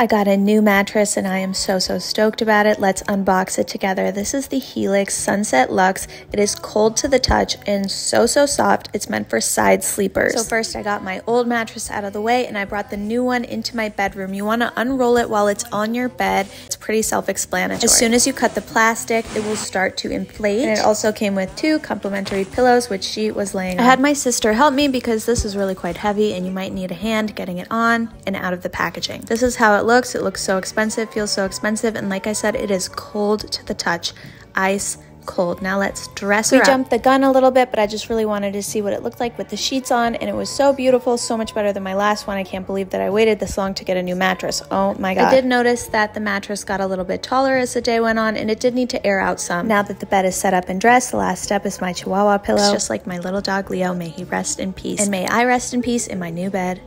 I got a new mattress and I am so, so stoked about it. Let's unbox it together. This is the Helix Sunset Luxe. It is cold to the touch and so, so soft. It's meant for side sleepers. So first I got my old mattress out of the way and I brought the new one into my bedroom. You want to unroll it while it's on your bed. It's pretty self-explanatory. As soon as you cut the plastic, it will start to inflate. And it also came with two complimentary pillows, which she was laying on. I had my sister help me because this is really quite heavy and you might need a hand getting it on and out of the packaging. This is how it looks. It looks so expensive, feels so expensive, and like I said, it is cold to the touch. Ice cold. Now let's dress we her We jumped the gun a little bit, but I just really wanted to see what it looked like with the sheets on, and it was so beautiful, so much better than my last one. I can't believe that I waited this long to get a new mattress. Oh my god. I did notice that the mattress got a little bit taller as the day went on, and it did need to air out some. Now that the bed is set up and dressed, the last step is my chihuahua pillow. It's just like my little dog Leo. May he rest in peace. And may I rest in peace in my new bed.